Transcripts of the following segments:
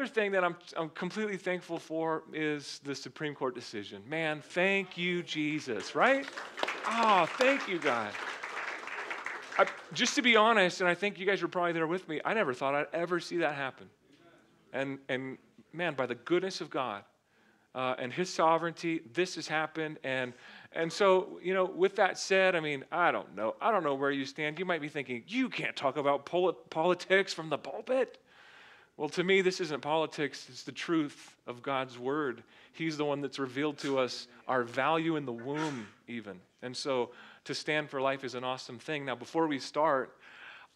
other thing that I'm, I'm completely thankful for is the Supreme Court decision. Man, thank you, Jesus, right? Oh, thank you, God. I, just to be honest, and I think you guys were probably there with me, I never thought I'd ever see that happen. And, and man, by the goodness of God uh, and His sovereignty, this has happened. And, and so, you know, with that said, I mean, I don't know. I don't know where you stand. You might be thinking, you can't talk about pol- politics from the pulpit. Well, to me, this isn't politics, it's the truth of God's word. He's the one that's revealed to us our value in the womb, even. And so to stand for life is an awesome thing. Now, before we start,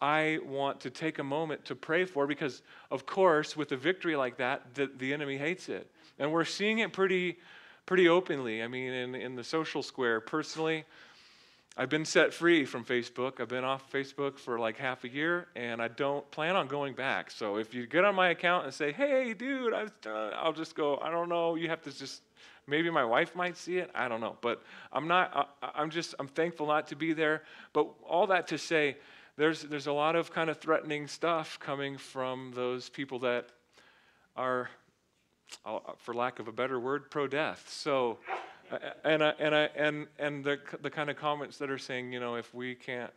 I want to take a moment to pray for because, of course, with a victory like that, the, the enemy hates it. And we're seeing it pretty, pretty openly. I mean, in, in the social square, personally, I've been set free from Facebook. I've been off Facebook for like half a year, and I don't plan on going back. So if you get on my account and say, "Hey, dude," I uh, I'll just go. I don't know. You have to just maybe my wife might see it. I don't know, but I'm not. I, am just. I'm thankful not to be there. But all that to say, there's there's a lot of kind of threatening stuff coming from those people that are, uh, for lack of a better word, pro-death. So and I, and I, and and the the kind of comments that are saying, you know, if we can't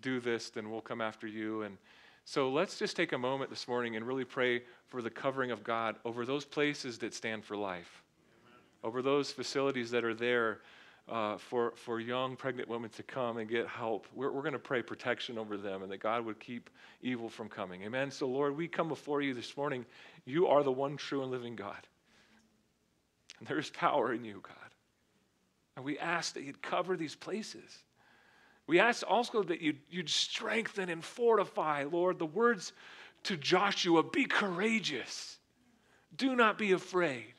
do this, then we'll come after you. And so let's just take a moment this morning and really pray for the covering of God over those places that stand for life, Amen. over those facilities that are there. Uh, for, for young pregnant women to come and get help. We're, we're going to pray protection over them and that God would keep evil from coming. Amen. So, Lord, we come before you this morning. You are the one true and living God. And there is power in you, God. And we ask that you'd cover these places. We ask also that you'd, you'd strengthen and fortify, Lord, the words to Joshua be courageous, do not be afraid.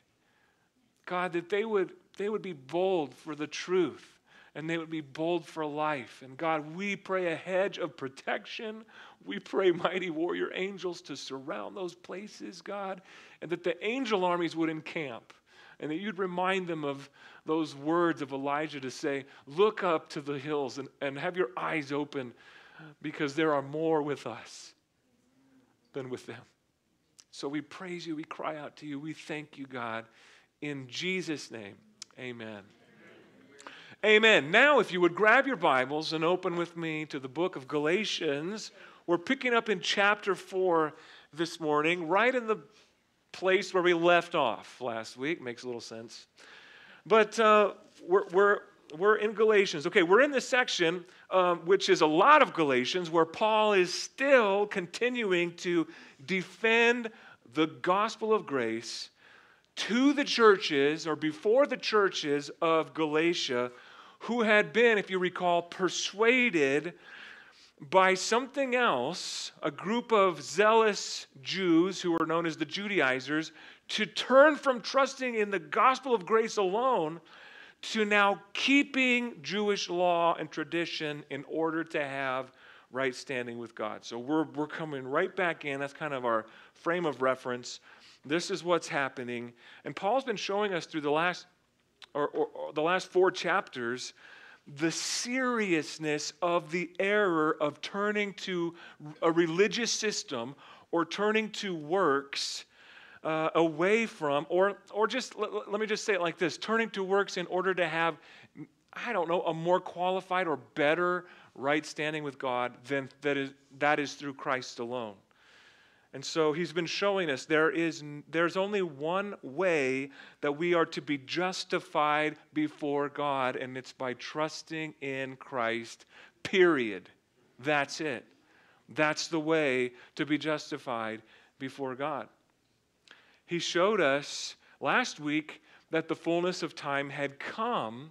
God, that they would, they would be bold for the truth and they would be bold for life. And God, we pray a hedge of protection. We pray mighty warrior angels to surround those places, God, and that the angel armies would encamp and that you'd remind them of those words of Elijah to say, Look up to the hills and, and have your eyes open because there are more with us than with them. So we praise you, we cry out to you, we thank you, God. In Jesus' name, amen. Amen. Now, if you would grab your Bibles and open with me to the book of Galatians, we're picking up in chapter 4 this morning, right in the place where we left off last week. Makes a little sense. But uh, we're, we're, we're in Galatians. Okay, we're in this section, um, which is a lot of Galatians, where Paul is still continuing to defend the gospel of grace to the churches or before the churches of Galatia who had been, if you recall, persuaded by something else, a group of zealous Jews who were known as the Judaizers, to turn from trusting in the gospel of grace alone to now keeping Jewish law and tradition in order to have right standing with God. So we're, we're coming right back in. That's kind of our frame of reference. This is what's happening. And Paul's been showing us through the last or, or, or the last four chapters the seriousness of the error of turning to a religious system or turning to works uh, away from, or, or just let, let me just say it like this turning to works in order to have, I don't know, a more qualified or better right standing with God than that is, that is through Christ alone. And so he's been showing us there is, there's only one way that we are to be justified before God, and it's by trusting in Christ, period. That's it. That's the way to be justified before God. He showed us last week that the fullness of time had come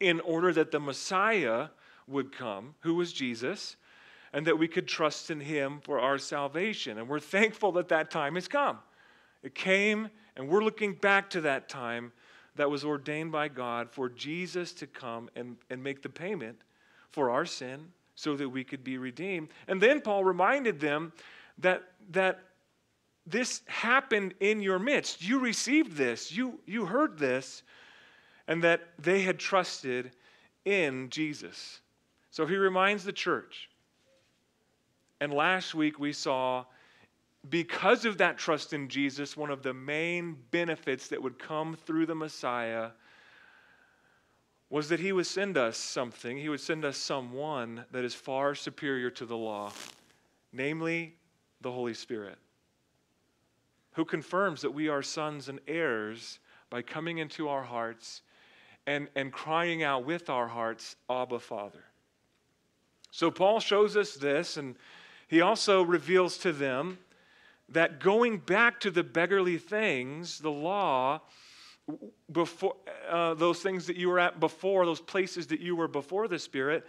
in order that the Messiah would come, who was Jesus and that we could trust in Him for our salvation. And we're thankful that that time has come. It came, and we're looking back to that time that was ordained by God for Jesus to come and, and make the payment for our sin so that we could be redeemed. And then Paul reminded them that, that this happened in your midst. You received this, you, you heard this, and that they had trusted in Jesus. So he reminds the church and last week we saw because of that trust in Jesus, one of the main benefits that would come through the Messiah was that he would send us something. He would send us someone that is far superior to the law, namely the Holy Spirit, who confirms that we are sons and heirs by coming into our hearts and, and crying out with our hearts, Abba, Father. So Paul shows us this, and he also reveals to them that going back to the beggarly things, the law, before uh, those things that you were at before, those places that you were before the Spirit,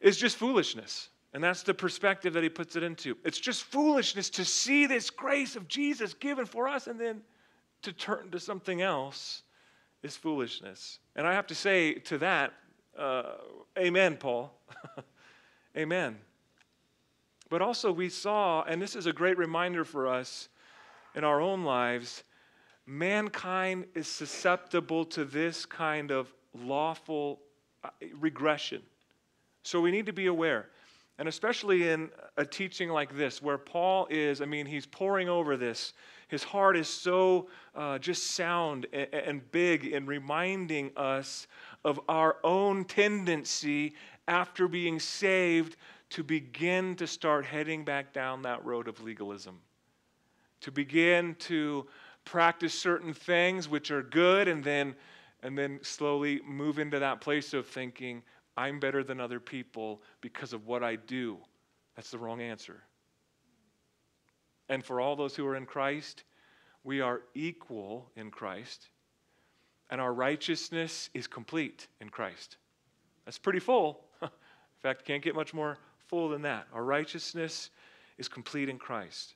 is just foolishness. And that's the perspective that he puts it into. It's just foolishness to see this grace of Jesus given for us and then to turn to something else is foolishness. And I have to say to that, uh, amen, Paul. amen. But also, we saw, and this is a great reminder for us in our own lives, mankind is susceptible to this kind of lawful uh, regression. So we need to be aware. And especially in a teaching like this, where Paul is, I mean, he's pouring over this. His heart is so uh, just sound and, and big in reminding us of our own tendency after being saved to begin to start heading back down that road of legalism, to begin to practice certain things which are good and then and then slowly move into that place of thinking I'm better than other people because of what I do. That's the wrong answer. And for all those who are in Christ, we are equal in Christ, and our righteousness is complete in Christ. That's pretty full. in fact, can't get much more full than that. Our righteousness is complete in Christ.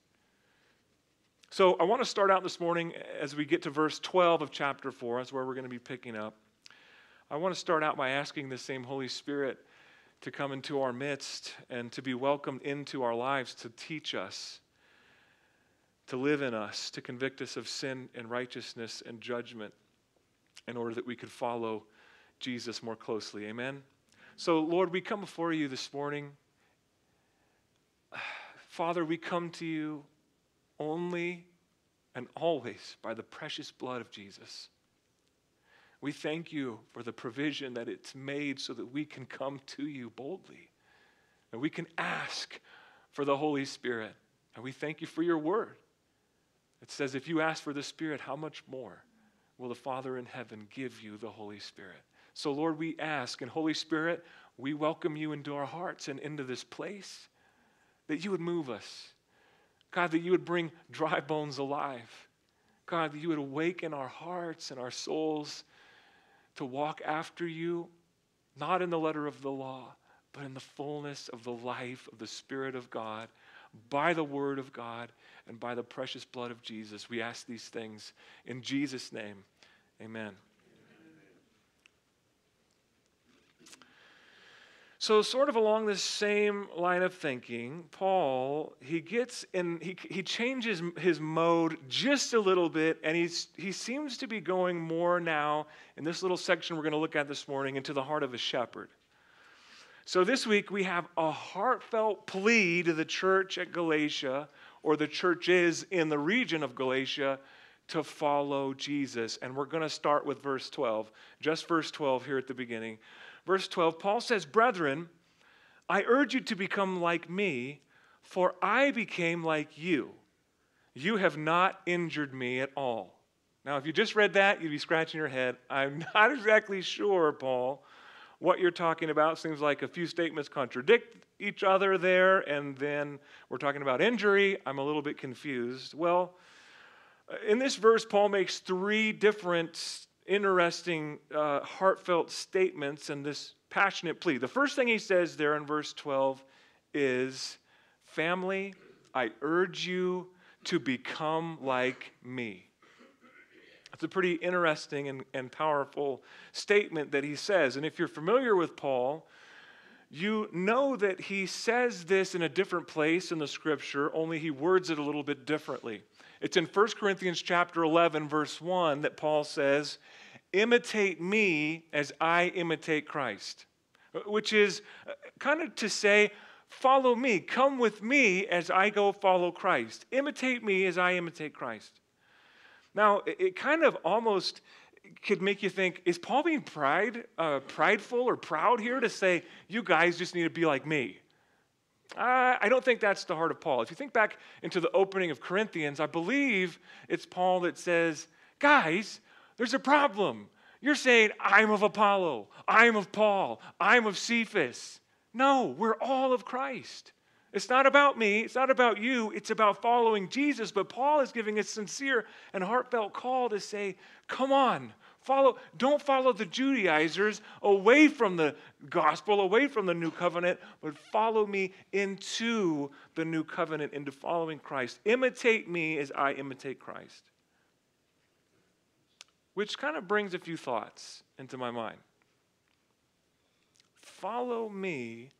So I want to start out this morning as we get to verse 12 of chapter 4. That's where we're going to be picking up. I want to start out by asking the same Holy Spirit to come into our midst and to be welcomed into our lives to teach us, to live in us, to convict us of sin and righteousness and judgment in order that we could follow Jesus more closely. Amen? So, Lord, we come before you this morning. Father, we come to you only and always by the precious blood of Jesus. We thank you for the provision that it's made so that we can come to you boldly and we can ask for the Holy Spirit. And we thank you for your word. It says, if you ask for the Spirit, how much more will the Father in heaven give you the Holy Spirit? So, Lord, we ask, and Holy Spirit, we welcome you into our hearts and into this place that you would move us. God, that you would bring dry bones alive. God, that you would awaken our hearts and our souls to walk after you, not in the letter of the law, but in the fullness of the life of the Spirit of God, by the Word of God, and by the precious blood of Jesus. We ask these things in Jesus' name. Amen. So, sort of along this same line of thinking, Paul, he gets in, he, he changes his mode just a little bit, and he's, he seems to be going more now in this little section we're going to look at this morning into the heart of a shepherd. So, this week we have a heartfelt plea to the church at Galatia, or the churches in the region of Galatia, to follow Jesus. And we're going to start with verse 12, just verse 12 here at the beginning. Verse 12, Paul says, Brethren, I urge you to become like me, for I became like you. You have not injured me at all. Now, if you just read that, you'd be scratching your head. I'm not exactly sure, Paul, what you're talking about. Seems like a few statements contradict each other there, and then we're talking about injury. I'm a little bit confused. Well, uh, in this verse, Paul makes three different interesting, uh, heartfelt statements and this passionate plea. The first thing he says there in verse 12 is, Family, I urge you to become like me. It's a pretty interesting and, and powerful statement that he says. And if you're familiar with Paul, you know that he says this in a different place in the scripture, only he words it a little bit differently. It's in 1 Corinthians chapter 11 verse 1 that Paul says, "Imitate me as I imitate Christ." Which is uh, kind of to say, Follow me. Come with me as I go follow Christ. Imitate me as I imitate Christ. Now, it, it kind of almost could make you think is Paul being pride, uh, prideful or proud here to say, you guys just need to be like me? I don't think that's the heart of Paul. If you think back into the opening of Corinthians, I believe it's Paul that says, guys, there's a problem. You're saying, I'm of Apollo, I'm of Paul, I'm of Cephas. No, we're all of Christ. It's not about me, it's not about you, it's about following Jesus. But Paul is giving a sincere and heartfelt call to say, Come on, follow, don't follow the Judaizers away from the gospel, away from the new covenant, but follow me into the new covenant, into following Christ. Imitate me as I imitate Christ. Which kind of brings a few thoughts into my mind. Follow me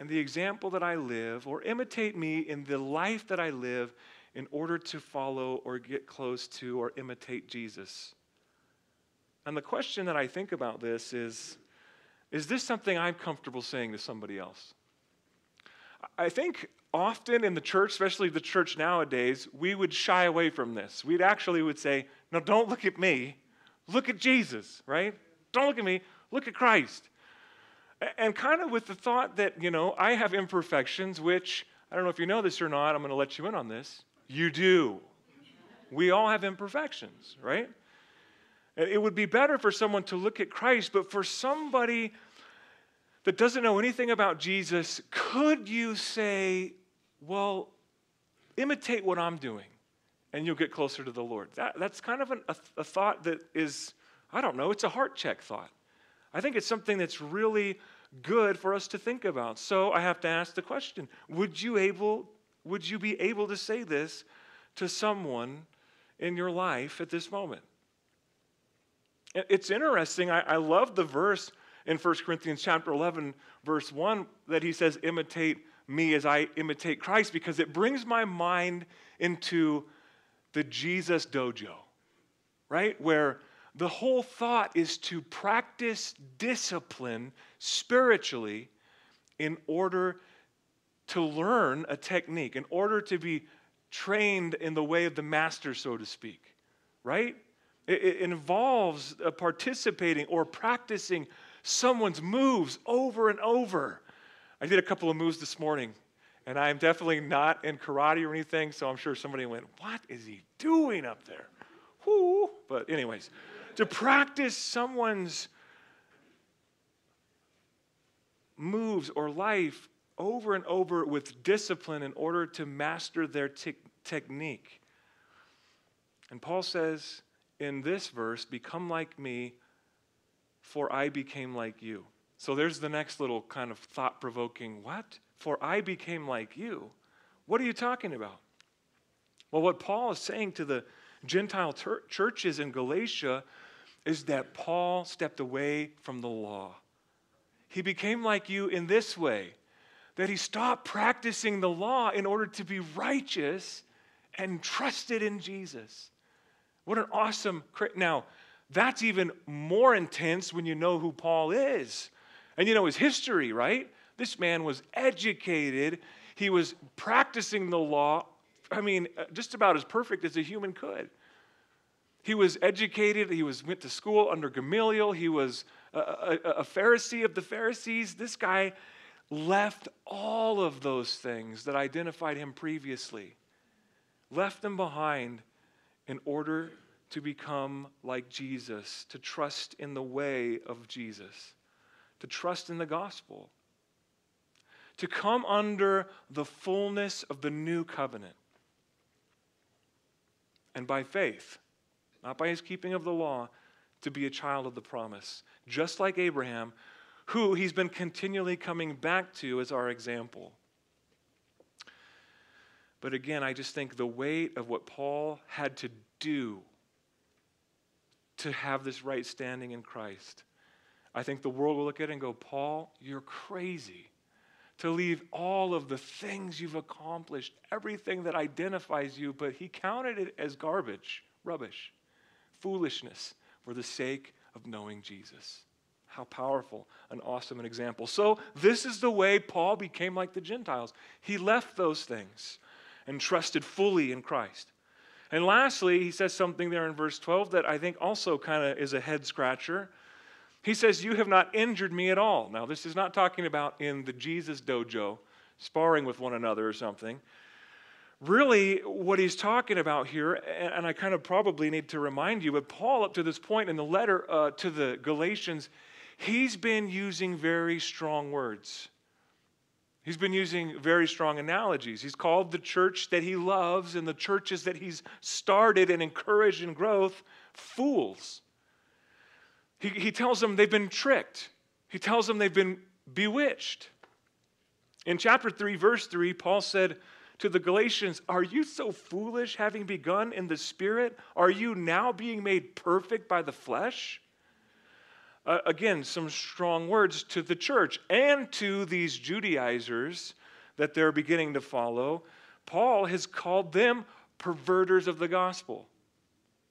and the example that I live, or imitate me in the life that I live in order to follow or get close to or imitate Jesus. And the question that I think about this is is this something I'm comfortable saying to somebody else? I think often in the church, especially the church nowadays, we would shy away from this. We'd actually would say, "No, don't look at me. Look at Jesus, right? Don't look at me. Look at Christ." And kind of with the thought that, you know, I have imperfections, which I don't know if you know this or not, I'm going to let you in on this. You do. We all have imperfections, right? It would be better for someone to look at Christ, but for somebody that doesn't know anything about Jesus, could you say, well, imitate what I'm doing and you'll get closer to the Lord? That, that's kind of an, a, a thought that is, I don't know, it's a heart check thought. I think it's something that's really good for us to think about. So I have to ask the question, would you able would you be able to say this to someone in your life at this moment? It's interesting. I, I love the verse in 1 Corinthians chapter 11, verse 1, that he says, imitate me as I imitate Christ, because it brings my mind into the Jesus dojo, right? Where the whole thought is to practice discipline spiritually in order to learn a technique, in order to be trained in the way of the master, so to speak, right? It, it involves uh, participating or practicing someone's moves over and over. I did a couple of moves this morning, and I'm definitely not in karate or anything, so I'm sure somebody went, What is he doing up there? Whoo! But, anyways to practice someone's moves or life over and over with discipline in order to master their te- technique. And Paul says in this verse, Become like me, for I became like you. So there's the next little kind of thought provoking what? For I became like you. What are you talking about? Well, what Paul is saying to the Gentile ter- churches in Galatia is that Paul stepped away from the law. He became like you in this way that he stopped practicing the law in order to be righteous and trusted in Jesus. What an awesome. Now, that's even more intense when you know who Paul is and you know his history, right? This man was educated, he was practicing the law, I mean, uh, just about as perfect as a human could. He was educated, he was, went to school under Gamaliel, he was a, a, a Pharisee of the Pharisees. This guy left all of those things that identified him previously, left them behind in order to become like Jesus, to trust in the way of Jesus, to trust in the gospel, to come under the fullness of the new covenant. And by faith, not by his keeping of the law, to be a child of the promise, just like Abraham, who he's been continually coming back to as our example. But again, I just think the weight of what Paul had to do to have this right standing in Christ. I think the world will look at it and go, Paul, you're crazy to leave all of the things you've accomplished, everything that identifies you, but he counted it as garbage, rubbish foolishness for the sake of knowing Jesus. How powerful and awesome an example. So, this is the way Paul became like the Gentiles. He left those things and trusted fully in Christ. And lastly, he says something there in verse 12 that I think also kind of is a head scratcher. He says, You have not injured me at all. Now, this is not talking about in the Jesus dojo, sparring with one another or something. Really, what he's talking about here, and I kind of probably need to remind you, but Paul, up to this point in the letter uh, to the Galatians, he's been using very strong words. He's been using very strong analogies. He's called the church that he loves and the churches that he's started and encouraged in growth fools. He, he tells them they've been tricked, he tells them they've been bewitched. In chapter 3, verse 3, Paul said to the Galatians, Are you so foolish, having begun in the Spirit? Are you now being made perfect by the flesh? Uh, again, some strong words to the church and to these Judaizers that they're beginning to follow. Paul has called them perverters of the gospel,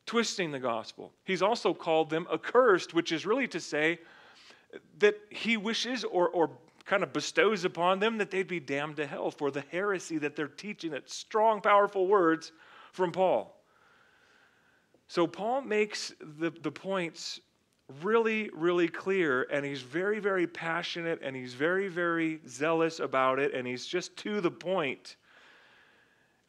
twisting the gospel. He's also called them accursed, which is really to say that he wishes or, or kind of bestows upon them that they'd be damned to hell for the heresy that they're teaching. That strong, powerful words from Paul. So Paul makes the, the points really, really clear, and he's very, very passionate, and he's very, very zealous about it, and he's just to the point.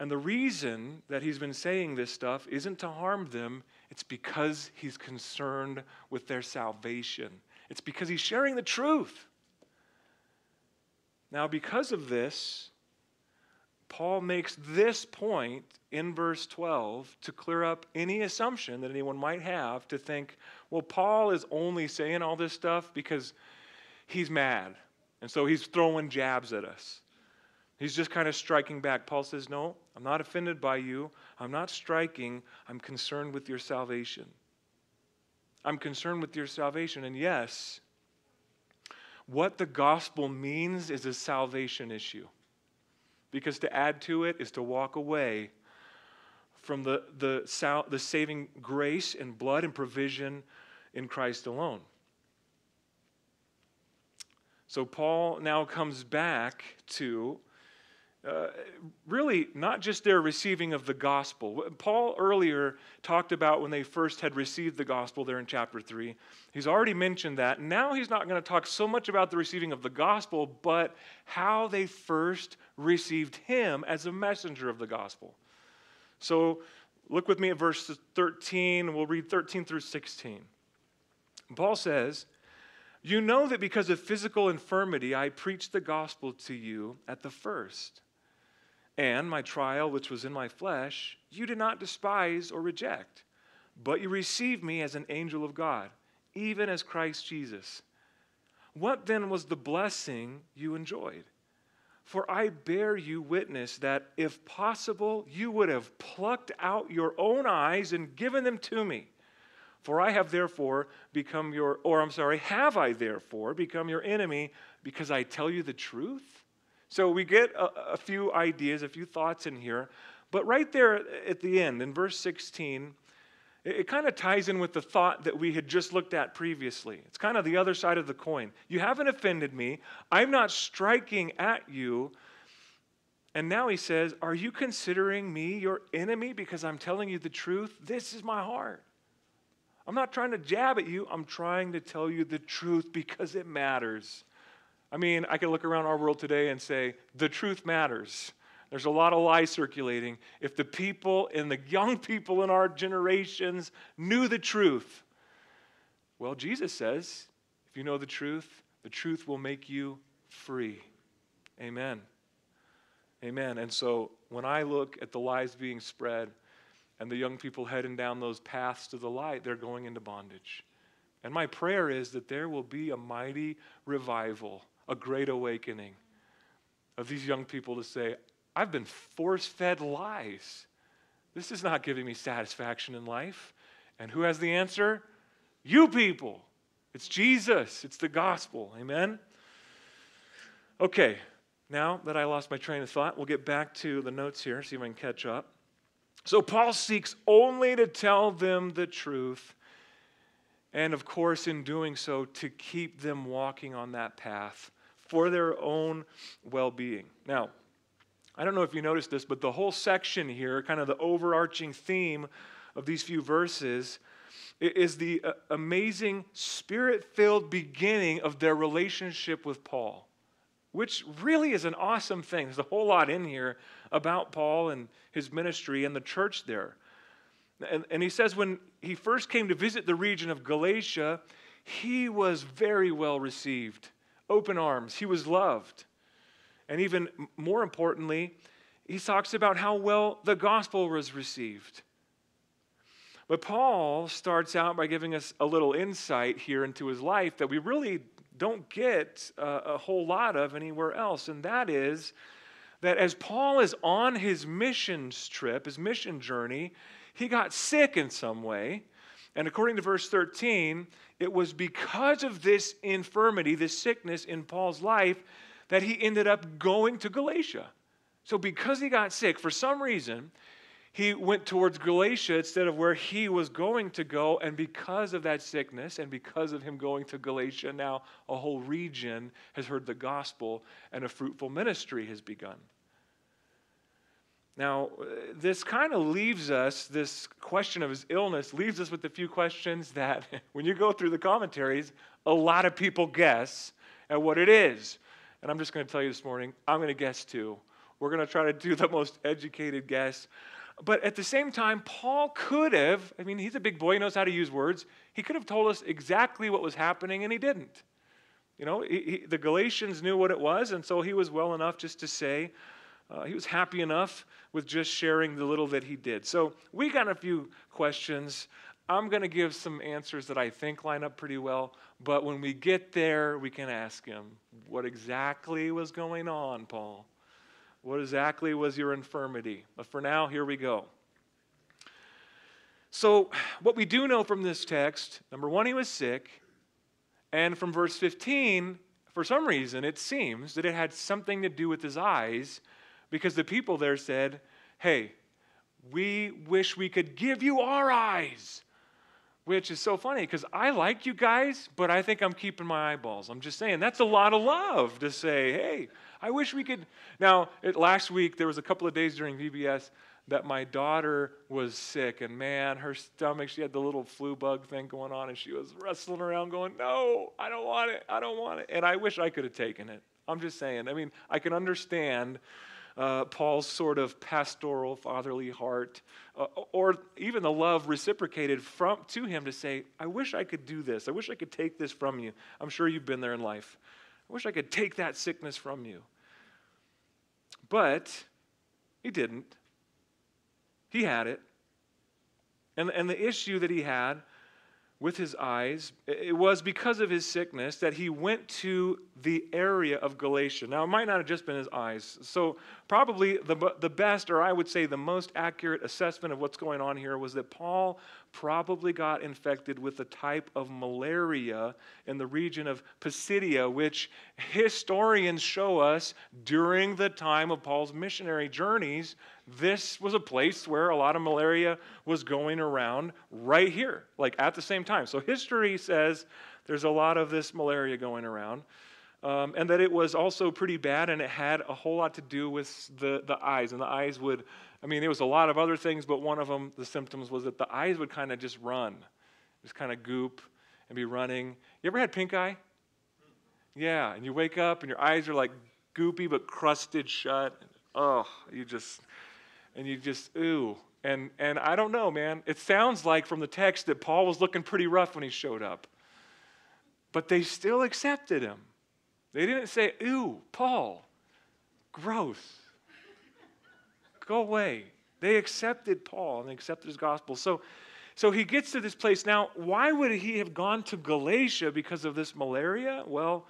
And the reason that he's been saying this stuff isn't to harm them, it's because he's concerned with their salvation. It's because he's sharing the truth. Now, because of this, Paul makes this point in verse 12 to clear up any assumption that anyone might have to think, well, Paul is only saying all this stuff because he's mad. And so he's throwing jabs at us. He's just kind of striking back. Paul says, No, I'm not offended by you. I'm not striking. I'm concerned with your salvation. I'm concerned with your salvation. And yes, what the gospel means is a salvation issue. Because to add to it is to walk away from the, the, the saving grace and blood and provision in Christ alone. So Paul now comes back to uh, really not just their receiving of the gospel. Paul earlier talked about when they first had received the gospel there in chapter 3. He's already mentioned that. Now he's not going to talk so much about the receiving of the gospel, but how they first received him as a messenger of the gospel. So look with me at verse 13. We'll read 13 through 16. Paul says, You know that because of physical infirmity, I preached the gospel to you at the first. And my trial, which was in my flesh, you did not despise or reject, but you received me as an angel of God, even as Christ Jesus. What then was the blessing you enjoyed? For I bear you witness that if possible, you would have plucked out your own eyes and given them to me. For I have therefore become your, or I'm sorry, have I therefore become your enemy because I tell you the truth? So we get a, a few ideas, a few thoughts in here. But right there at the end, in verse 16, it, it kind of ties in with the thought that we had just looked at previously. It's kind of the other side of the coin. You haven't offended me. I'm not striking at you. And now he says, Are you considering me your enemy because I'm telling you the truth? This is my heart. I'm not trying to jab at you. I'm trying to tell you the truth because it matters. I mean, I can look around our world today and say, the truth matters. There's a lot of lies circulating. If the people and the young people in our generations knew the truth, well, Jesus says, if you know the truth, the truth will make you free. Amen. Amen. And so when I look at the lies being spread and the young people heading down those paths to the light, they're going into bondage. And my prayer is that there will be a mighty revival a great awakening of these young people to say, I've been force fed lies. This is not giving me satisfaction in life. And who has the answer? You people. It's Jesus, it's the gospel. Amen? Okay, now that I lost my train of thought, we'll get back to the notes here, see if I can catch up. So, Paul seeks only to tell them the truth And of course, in doing so, to keep them walking on that path for their own well being. Now, I don't know if you noticed this, but the whole section here, kind of the overarching theme of these few verses, is the uh, amazing spirit filled beginning of their relationship with Paul, which really is an awesome thing. There's a whole lot in here about Paul and his ministry and the church there. And, and he says when he first came to visit the region of Galatia, he was very well received, open arms, he was loved. And even more importantly, he talks about how well the gospel was received. But Paul starts out by giving us a little insight here into his life that we really don't get uh, a whole lot of anywhere else. And that is that as Paul is on his missions trip, his mission journey, he got sick in some way. And according to verse 13, it was because of this infirmity, this sickness in Paul's life, that he ended up going to Galatia. So, because he got sick, for some reason, he went towards Galatia instead of where he was going to go. And because of that sickness and because of him going to Galatia, now a whole region has heard the gospel and a fruitful ministry has begun. Now, uh, this kind of leaves us, this question of his illness leaves us with a few questions that, when you go through the commentaries, a lot of people guess at what it is. And I'm just going to tell you this morning, I'm going to guess too. We're going to try to do the most educated guess. But at the same time, Paul could have, I mean, he's a big boy, he knows how to use words. He could have told us exactly what was happening, and he didn't. You know, he, he, the Galatians knew what it was, and so he was well enough just to say, uh, he was happy enough with just sharing the little that he did. So we got a few questions. I'm going to give some answers that I think line up pretty well, but when we get there, we can ask him, what exactly was going on, Paul? What exactly was your infirmity? But for now, here we go. So, what we do know from this text number one, he was sick. And from verse 15, for some reason, it seems that it had something to do with his eyes because the people there said, Hey, we wish we could give you our eyes. Which is so funny because I like you guys, but I think I'm keeping my eyeballs. I'm just saying, that's a lot of love to say, hey, I wish we could. Now, it, last week, there was a couple of days during VBS that my daughter was sick, and man, her stomach, she had the little flu bug thing going on, and she was wrestling around going, No, I don't want it. I don't want it. And I wish I could have taken it. I'm just saying. I mean, I can understand uh, Paul's sort of pastoral, fatherly heart, uh, or even the love reciprocated from, to him to say, I wish I could do this. I wish I could take this from you. I'm sure you've been there in life. I wish I could take that sickness from you. But he didn't. He had it. And, and the issue that he had with his eyes. It was because of his sickness that he went to the area of Galatia. Now, it might not have just been his eyes. So, probably the, the best, or I would say the most accurate assessment of what's going on here was that Paul probably got infected with a type of malaria in the region of Pisidia, which historians show us during the time of Paul's missionary journeys this was a place where a lot of malaria was going around right here, like at the same time. So history says there's a lot of this malaria going around. Um, and that it was also pretty bad, and it had a whole lot to do with the, the eyes. And the eyes would, I mean, there was a lot of other things, but one of them, the symptoms was that the eyes would kind of just run, just kind of goop and be running. You ever had pink eye? Yeah, and you wake up and your eyes are like goopy but crusted shut. Oh, you just, and you just, ooh. And, and I don't know, man. It sounds like from the text that Paul was looking pretty rough when he showed up. But they still accepted him. They didn't say, ooh, Paul, gross. Go away. They accepted Paul and they accepted his gospel. So, so he gets to this place. Now, why would he have gone to Galatia because of this malaria? Well,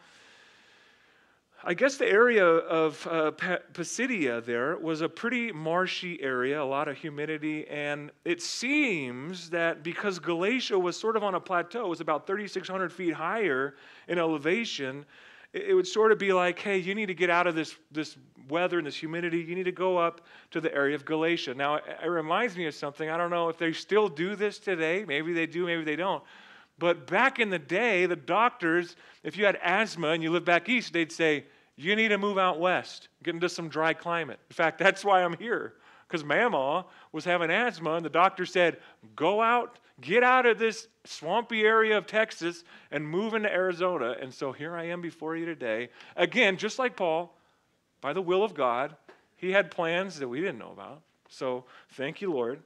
I guess the area of uh, Pisidia there was a pretty marshy area, a lot of humidity, and it seems that because Galatia was sort of on a plateau, it was about 3,600 feet higher in elevation, it would sort of be like, hey, you need to get out of this, this weather and this humidity. You need to go up to the area of Galatia. Now, it reminds me of something. I don't know if they still do this today. Maybe they do, maybe they don't. But back in the day, the doctors, if you had asthma and you lived back east, they'd say, You need to move out west, get into some dry climate. In fact, that's why I'm here, because Mama was having asthma, and the doctor said, Go out, get out of this swampy area of Texas, and move into Arizona. And so here I am before you today. Again, just like Paul, by the will of God, he had plans that we didn't know about. So thank you, Lord.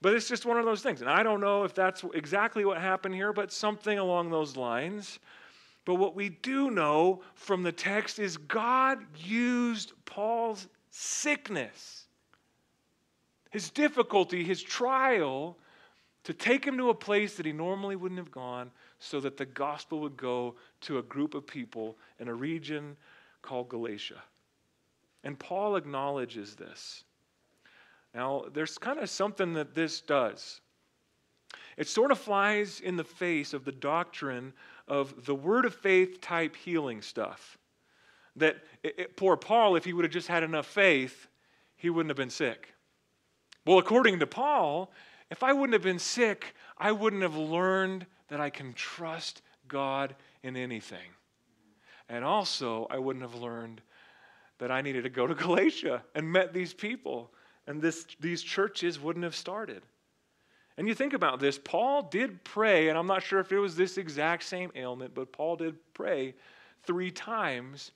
But it's just one of those things. And I don't know if that's exactly what happened here, but something along those lines. But what we do know from the text is God used Paul's sickness, his difficulty, his trial, to take him to a place that he normally wouldn't have gone so that the gospel would go to a group of people in a region called Galatia. And Paul acknowledges this. Now, there's kind of something that this does. It sort of flies in the face of the doctrine of the word of faith type healing stuff. That it, it, poor Paul, if he would have just had enough faith, he wouldn't have been sick. Well, according to Paul, if I wouldn't have been sick, I wouldn't have learned that I can trust God in anything. And also, I wouldn't have learned that I needed to go to Galatia and met these people and this, these churches wouldn't have started. And you think about this, Paul did pray, and I'm not sure if it was this exact same ailment, but Paul did pray three times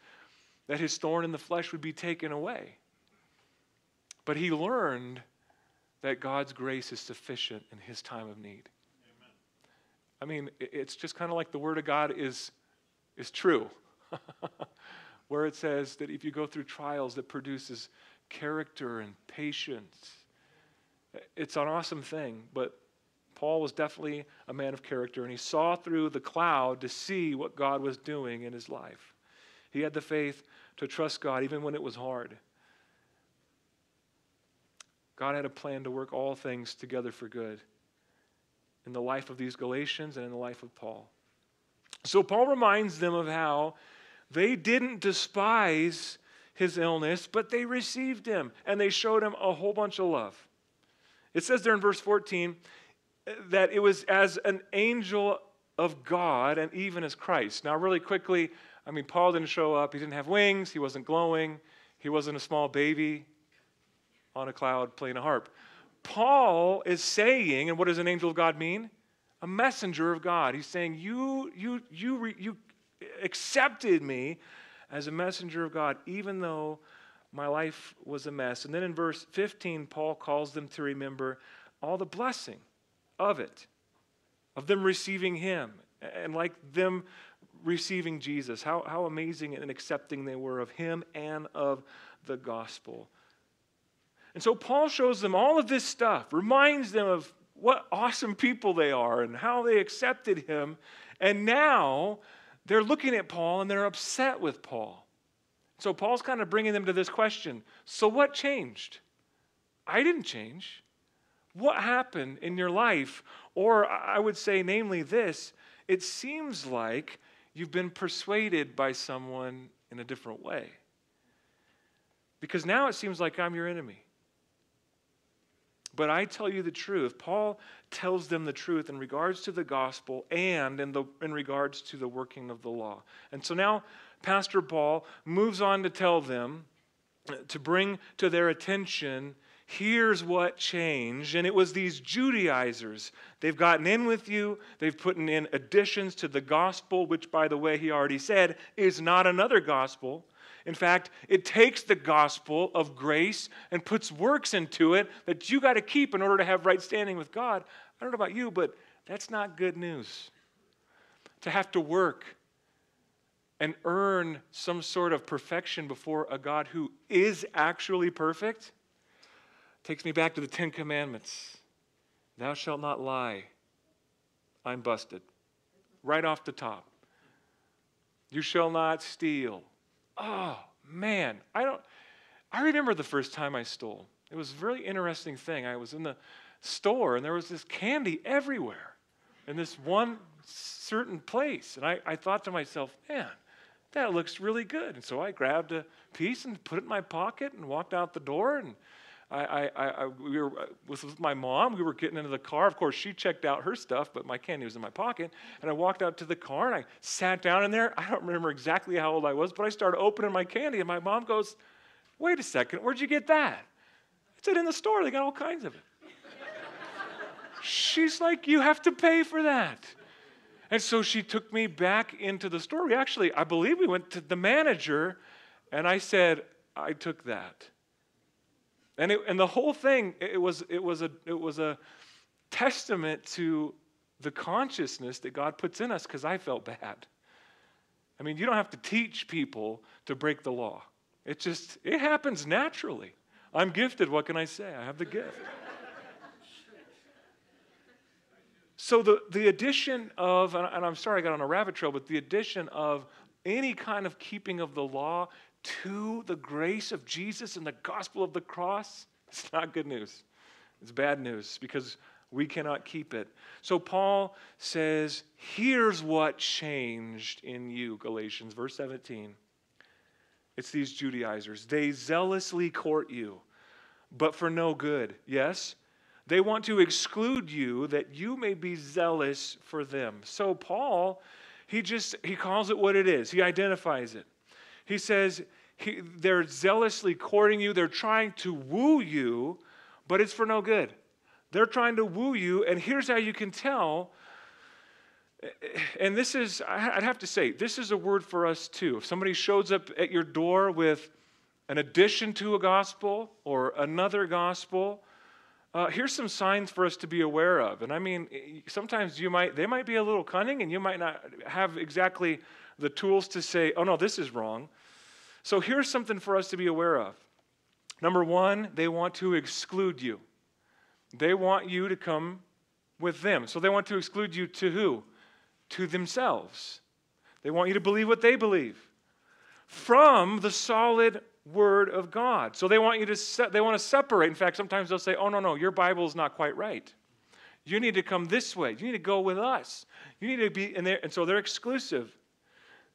that his thorn in the flesh would be taken away. But he learned that God's grace is sufficient in his time of need. Amen. I mean, it's just kind of like the Word of God is, is true, where it says that if you go through trials that produces character and patience. It's an awesome thing, but Paul was definitely a man of character, and he saw through the cloud to see what God was doing in his life. He had the faith to trust God even when it was hard. God had a plan to work all things together for good in the life of these Galatians and in the life of Paul. So Paul reminds them of how they didn't despise his illness, but they received him and they showed him a whole bunch of love. It says there in verse 14 eh, that it was as an angel of God and even as Christ. Now, really quickly, I mean, Paul didn't show up. He didn't have wings. He wasn't glowing. He wasn't a small baby on a cloud playing a harp. Paul is saying, and what does an angel of God mean? A messenger of God. He's saying, You, you, you, you accepted me as a messenger of God, even though my life was a mess. And then in verse 15, Paul calls them to remember all the blessing of it, of them receiving Him, and like them receiving Jesus, how, how amazing and accepting they were of Him and of the gospel. And so Paul shows them all of this stuff, reminds them of what awesome people they are and how they accepted Him. And now they're looking at Paul and they're upset with Paul. So Paul's kind of bringing them to this question So, what changed? I didn't change. What happened in your life? Or I would say, namely, this it seems like you've been persuaded by someone in a different way. Because now it seems like I'm your enemy. But I tell you the truth. Paul tells them the truth in regards to the gospel and in, the, in regards to the working of the law. And so now Pastor Paul moves on to tell them, to bring to their attention here's what changed. And it was these Judaizers. They've gotten in with you, they've put in additions to the gospel, which, by the way, he already said is not another gospel. In fact, it takes the gospel of grace and puts works into it that you got to keep in order to have right standing with God. I don't know about you, but that's not good news. To have to work and earn some sort of perfection before a God who is actually perfect takes me back to the Ten Commandments. Thou shalt not lie. I'm busted. Right off the top. You shall not steal. Oh, man. I don't I remember the first time I stole. It was a really interesting thing. I was in the store and there was this candy everywhere in this one certain place. And I, I thought to myself, man, that looks really good. And so I grabbed a piece and put it in my pocket and walked out the door. And I, I, I, we were uh, was with my mom. We were getting into the car. Of course, she checked out her stuff, but my candy was in my pocket. And I walked out to the car and I sat down in there. I don't remember exactly how old I was, but I started opening my candy. And my mom goes, Wait a second, where'd you get that? I said, In the store. They got all kinds of it. She's like, You have to pay for that. And so she took me back into the store. We actually, I believe we went to the manager, and I said, I took that. And, it, and the whole thing, it was, it, was a, it was a testament to the consciousness that God puts in us because I felt bad. I mean, you don't have to teach people to break the law. It just, it happens naturally. I'm gifted. What can I say? I have the gift. so the, the addition of, and I'm sorry I got on a rabbit trail, but the addition of any kind of keeping of the law to the grace of Jesus and the gospel of the cross, it's not good news. It's bad news because we cannot keep it. So Paul says, here's what changed in you, Galatians, verse 17. It's these Judaizers. They zealously court you, but for no good. Yes? They want to exclude you that you may be zealous for them. So Paul, he just he calls it what it is. He identifies it. He says, he, they're zealously courting you, they're trying to woo you, but it's for no good. They're trying to woo you, and here's how you can tell. And this is, I'd have to say, this is a word for us too. If somebody shows up at your door with an addition to a gospel or another gospel, uh, here's some signs for us to be aware of. And I mean, sometimes you might, they might be a little cunning and you might not have exactly the tools to say, oh no, this is wrong. So here's something for us to be aware of. Number one, they want to exclude you. They want you to come with them. So they want to exclude you to who? To themselves. They want you to believe what they believe from the solid word of God. So they want you to se- they want to separate. In fact, sometimes they'll say, "Oh no, no, your Bible is not quite right. You need to come this way. You need to go with us. You need to be in there." And so they're exclusive.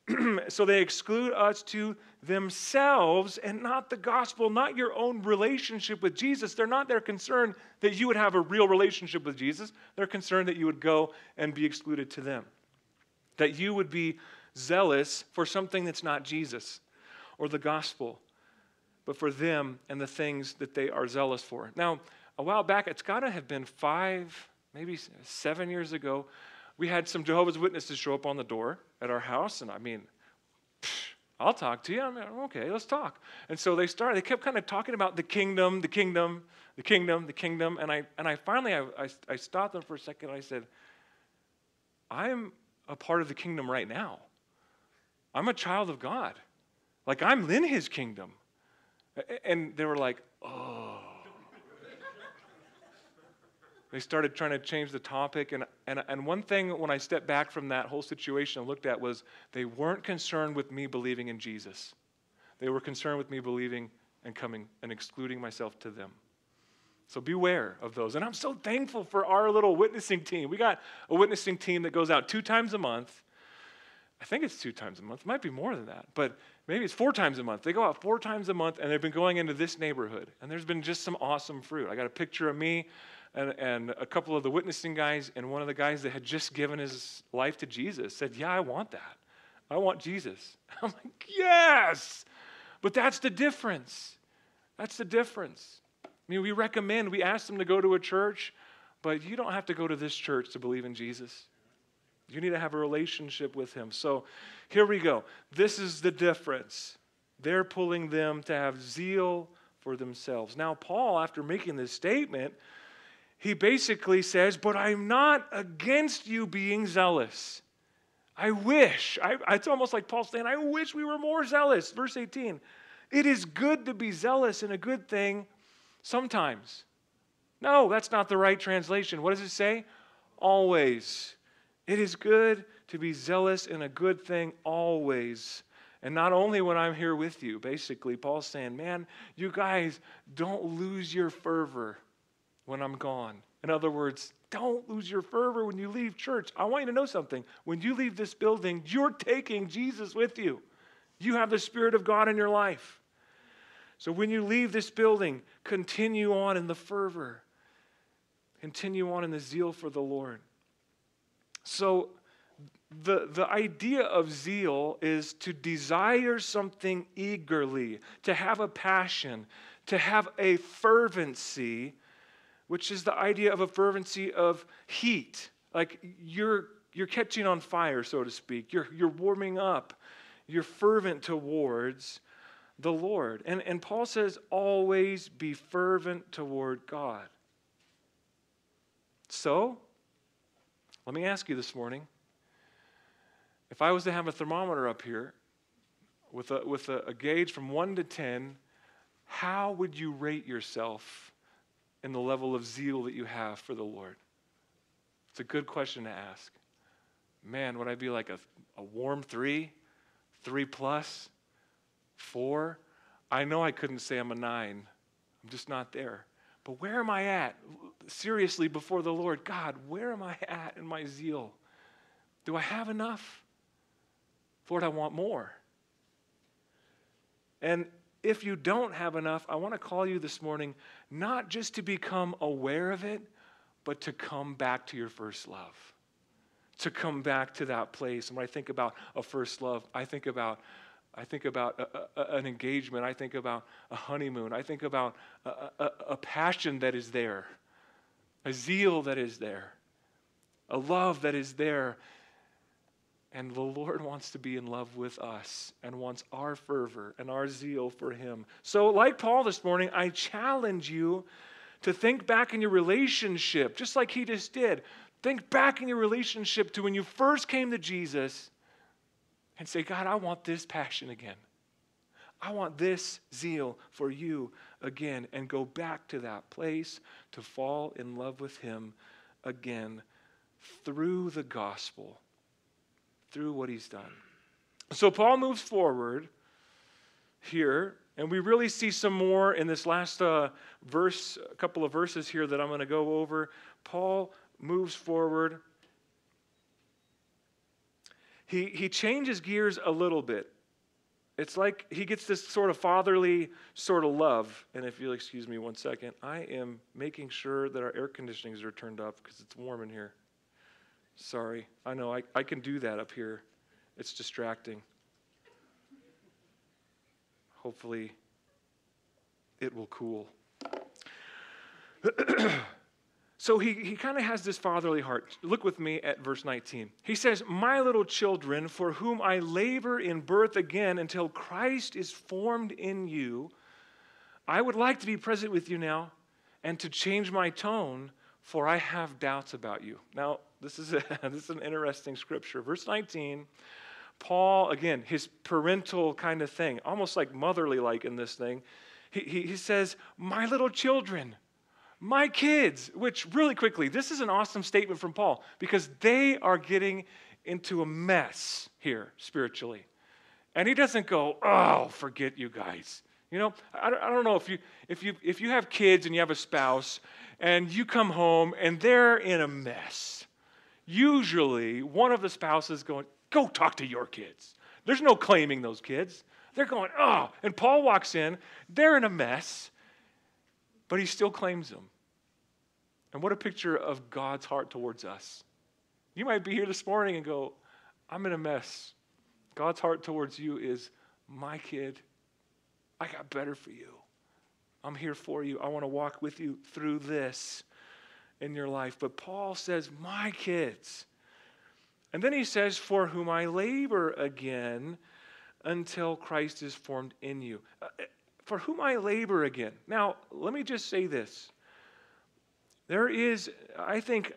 so they exclude us to themselves and not the gospel, not your own relationship with Jesus. They're not their concern that you would have a real relationship with Jesus. They're concerned that you would go and be excluded to them, that you would be zealous for something that's not Jesus or the gospel, but for them and the things that they are zealous for. Now, a while back, it's got to have been five, maybe seven years ago, we had some Jehovah's Witnesses show up on the door at our house, and I mean, I'll talk to you. I'm mean, okay, let's talk. And so they started, they kept kind of talking about the kingdom, the kingdom, the kingdom, the kingdom. And I, and I finally, I, I, I stopped them for a second and I said, I'm a part of the kingdom right now. I'm a child of God. Like, I'm in his kingdom. And they were like, oh. They started trying to change the topic. And, and, and one thing, when I stepped back from that whole situation and looked at, was they weren't concerned with me believing in Jesus. They were concerned with me believing and coming and excluding myself to them. So beware of those. And I'm so thankful for our little witnessing team. We got a witnessing team that goes out two times a month. I think it's two times a month. It might be more than that, but maybe it's four times a month. They go out four times a month, and they've been going into this neighborhood. And there's been just some awesome fruit. I got a picture of me and, and a couple of the witnessing guys, and one of the guys that had just given his life to Jesus said, Yeah, I want that. I want Jesus. I'm like, Yes! But that's the difference. That's the difference. I mean, we recommend, we ask them to go to a church, but you don't have to go to this church to believe in Jesus. You need to have a relationship with Him. So here we go. This is the difference. They're pulling them to have zeal for themselves. Now, Paul, after making this statement, he basically says, But I'm not against you being zealous. I wish. I, it's almost like Paul saying, I wish we were more zealous. Verse 18. It is good to be zealous in a good thing sometimes. No, that's not the right translation. What does it say? Always. It is good to be zealous in a good thing always. And not only when I'm here with you, basically, Paul's saying, man, you guys don't lose your fervor when I'm gone. In other words, don't lose your fervor when you leave church. I want you to know something. When you leave this building, you're taking Jesus with you. You have the Spirit of God in your life. So when you leave this building, continue on in the fervor, continue on in the zeal for the Lord. So, the, the idea of zeal is to desire something eagerly, to have a passion, to have a fervency, which is the idea of a fervency of heat. Like you're, you're catching on fire, so to speak. You're, you're warming up. You're fervent towards the Lord. And, and Paul says, always be fervent toward God. So, let me ask you this morning if I was to have a thermometer up here with a, with a, a gauge from 1 to 10, how would you rate yourself in the level of zeal that you have for the Lord? It's a good question to ask. Man, would I be like a, a warm three, three plus, four? I know I couldn't say I'm a nine. I'm just not there. But where am I at? Seriously, before the Lord, God, where am I at in my zeal? Do I have enough? Lord, I want more. And if you don't have enough, I want to call you this morning not just to become aware of it, but to come back to your first love. To come back to that place. And when I think about a first love, I think about I think about a, a, an engagement. I think about a honeymoon. I think about a, a passion that is there, a zeal that is there, a love that is there and the Lord wants to be in love with us and wants our fervor and our zeal for Him. So, like Paul this morning, I challenge you to think back in your relationship, just like he just did. Think back in your relationship to when you first came to Jesus and say, God, I want this passion again. I want this zeal for you again. And go back to that place to fall in love with Him again through the gospel through what he's done. So Paul moves forward here, and we really see some more in this last uh, verse, a couple of verses here that I'm going to go over. Paul moves forward. He, he changes gears a little bit. It's like he gets this sort of fatherly sort of love. And if you'll excuse me one second, I am making sure that our air conditionings are turned up because it's warm in here. Sorry. I know I, I can do that up here. It's distracting. Hopefully, it will cool. so he, he kind of has this fatherly heart. Look with me at verse 19. He says, My little children, for whom I labor in birth again until Christ is formed in you, I would like to be present with you now and to change my tone, for I have doubts about you. Now, this is, a, this is an interesting scripture. Verse 19, Paul, again, his parental kind of thing, almost like motherly like in this thing, he, he, he says, My little children, my kids, which really quickly, this is an awesome statement from Paul because they are getting into a mess here spiritually. And he doesn't go, Oh, forget you guys. You know, I, don't know if you, if, you, if you have kids and you have a spouse and you come home and they're in a mess usually one of the spouses going, Go talk to your kids. There's no claiming those kids. They're going, Oh. And Paul walks in, they're in a mess, but he still claims them. And what a picture of God's heart towards us. You might be here this morning and go, I'm in a mess. God's heart towards you is, My kid, I got better for you. I'm here for you. I want to walk with you through this in your life. But Paul says, My kids. And then he says, For whom I labor again until Christ is formed in you. Uh, for whom I labor again. Now, let me just say this. There is, I think,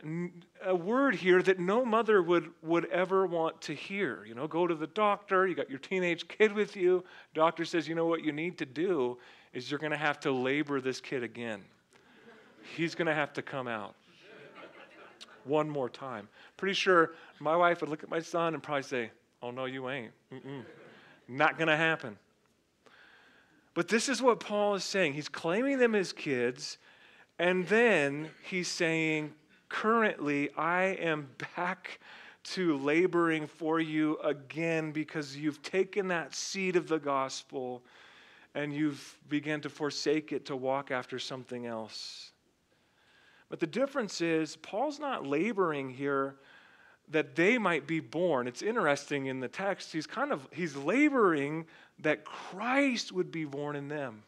a word here that no mother would, would ever want to hear. You know, go to the doctor, you got your teenage kid with you. Doctor says, you know what you need to do is you're going to have to labor this kid again he's going to have to come out one more time. Pretty sure my wife would look at my son and probably say, Oh, no, you ain't. Mm-mm. Not going to happen. But this is what Paul is saying. He's claiming them as kids, and then he's saying, Currently, I am back to laboring for you again because you've taken that seed of the gospel and you've begun to forsake it to walk after something else. But the difference is, Paul's not laboring here that they might be born. It's interesting in the text, he's kind of he's laboring that Christ would be born in them.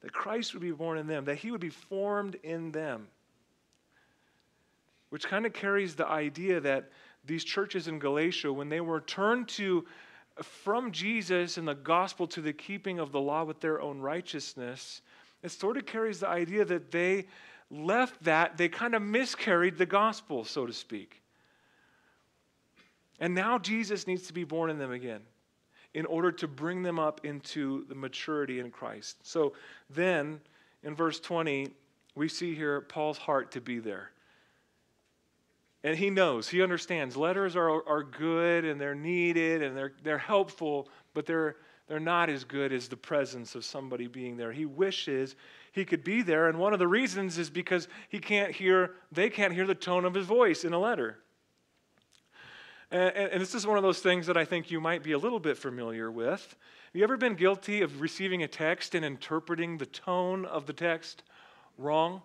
That Christ would be born in them, that he would be formed in them. Which kind of carries the idea that these churches in Galatia, when they were turned to from Jesus and the gospel to the keeping of the law with their own righteousness, it sort of carries the idea that they left that, they kind of miscarried the gospel, so to speak. And now Jesus needs to be born in them again in order to bring them up into the maturity in Christ. So then, in verse 20, we see here Paul's heart to be there. And he knows, he understands letters are, are good and they're needed and they're, they're helpful, but they're, they're not as good as the presence of somebody being there. He wishes he could be there, and one of the reasons is because he can't hear, they can't hear the tone of his voice in a letter. And, and, this is one of those things that I think you might be a little bit familiar with. Have you ever been guilty of receiving a text and interpreting the tone of the text wrong?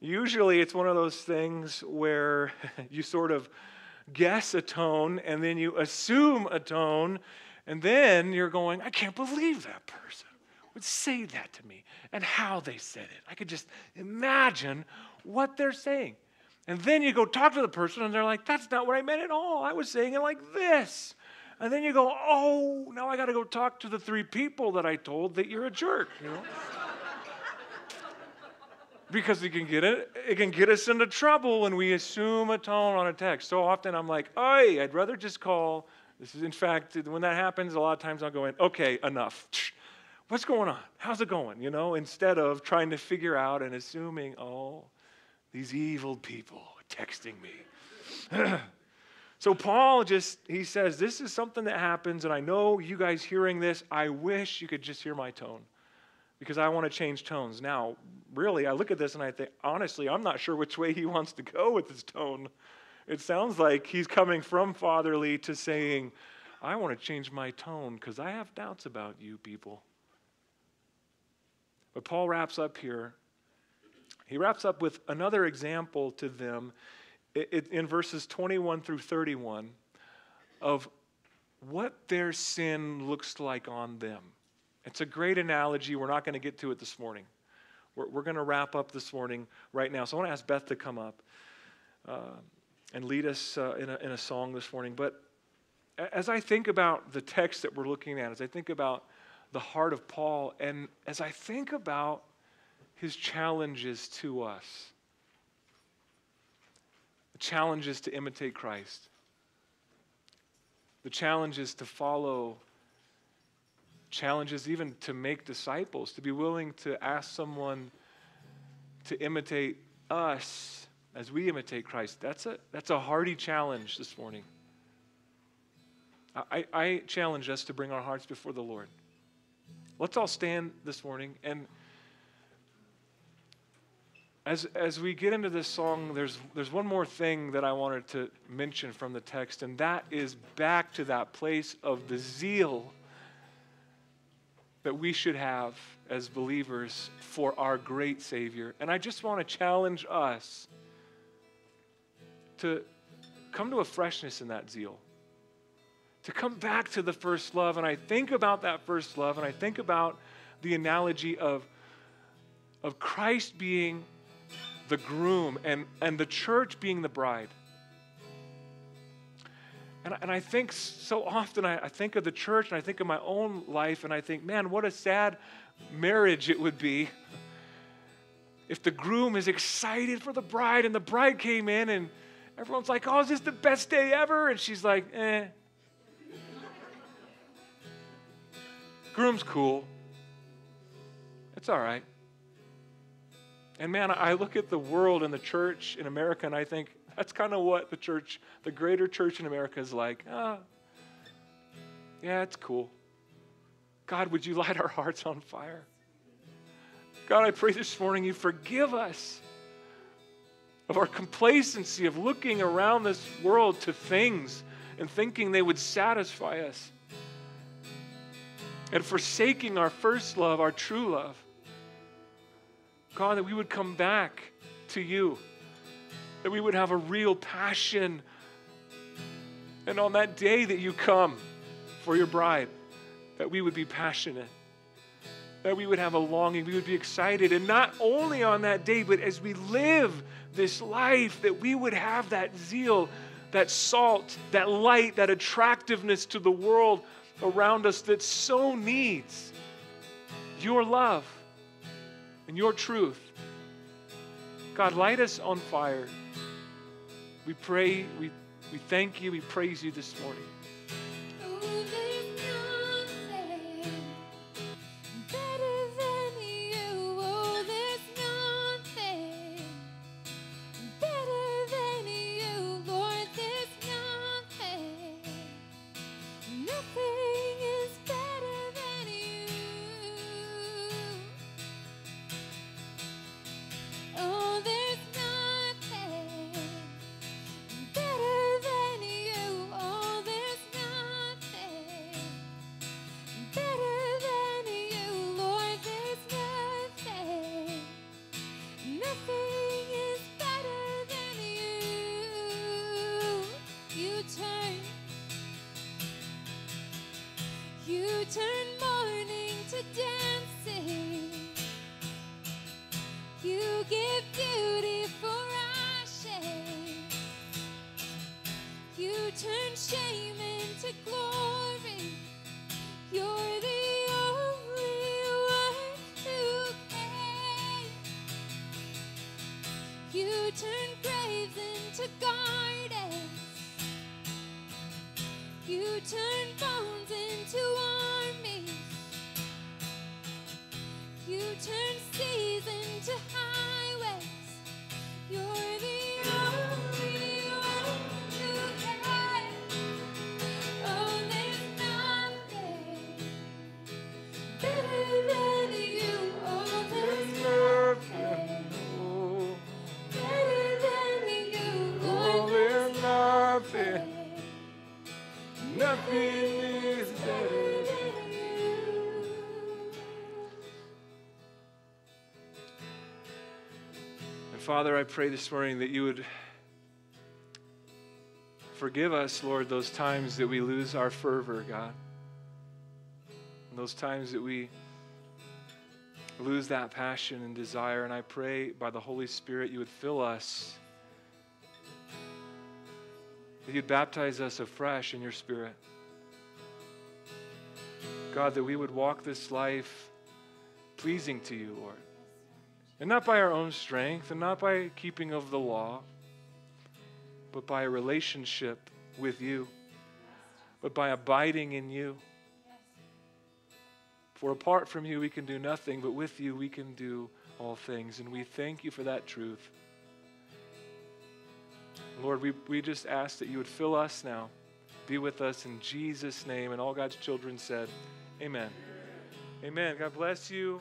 Usually it's one of those things where you sort of guess a tone and then you assume a tone, and then you're going, I can't believe that person would say that to me and how they said it. I could just imagine what they're saying. And then you go talk to the person and they're like, that's not what I meant at all. I was saying it like this. And then you go, oh, now I got to go talk to the three people that I told that you're a jerk, you know? because it can get it, it can get us into trouble when we assume a tone on a text. So often I'm like, "Oi, I'd rather just call." This is, in fact, when that happens, a lot of times I'll go in, "Okay, enough. What's going on? How's it going?" You know, instead of trying to figure out and assuming, "Oh, these evil people texting me. so Paul just he says this is something that happens and I know you guys hearing this I wish you could just hear my tone because I want to change tones. Now, really I look at this and I think honestly I'm not sure which way he wants to go with his tone. It sounds like he's coming from fatherly to saying I want to change my tone because I have doubts about you people. But Paul wraps up here he wraps up with another example to them in verses 21 through 31 of what their sin looks like on them. It's a great analogy. We're not going to get to it this morning. We're, we're going to wrap up this morning right now. So I want to ask Beth to come up uh, and lead us uh, in, a, in a song this morning. But as I think about the text that we're looking at, as I think about the heart of Paul, and as I think about his challenges to us. The challenge is to imitate Christ. The challenge is to follow, challenges even to make disciples, to be willing to ask someone to imitate us as we imitate Christ. That's a, that's a hearty challenge this morning. I, I challenge us to bring our hearts before the Lord. Let's all stand this morning and as, as we get into this song, there's, there's one more thing that I wanted to mention from the text, and that is back to that place of the zeal that we should have as believers for our great Savior. And I just want to challenge us to come to a freshness in that zeal, to come back to the first love. And I think about that first love, and I think about the analogy of, of Christ being the groom and, and the church being the bride. And, and I think so often I, I think of the church and I think of my own life and I think, man, what a sad marriage it would be if the groom is excited for the bride and the bride came in and everyone's like, oh, is this the best day ever? And she's like, eh. Groom's cool. It's all right. And man, I look at the world and the church in America and I think that's kind of what the church, the greater church in America is like. Ah, yeah, it's cool. God, would you light our hearts on fire? God, I pray this morning you forgive us of our complacency of looking around this world to things and thinking they would satisfy us. and forsaking our first love, our true love. God, that we would come back to you, that we would have a real passion. And on that day that you come for your bride, that we would be passionate, that we would have a longing, we would be excited. And not only on that day, but as we live this life, that we would have that zeal, that salt, that light, that attractiveness to the world around us that so needs your love and your truth. God, light us on fire. We pray, we, we thank you, we praise you this morning. Father, I pray this morning that you would forgive us, Lord, those times that we lose our fervor, God. And those times that we lose that passion and desire. And I pray by the Holy Spirit you would fill us, that you'd baptize us afresh in your Spirit. God, that we would walk this life pleasing to you, Lord. And not by our own strength and not by keeping of the law, but by a relationship with you, but by abiding in you. For apart from you, we can do nothing, but with you, we can do all things. And we thank you for that truth. Lord, we, we just ask that you would fill us now. Be with us in Jesus' name. And all God's children said, Amen. Amen. God bless you.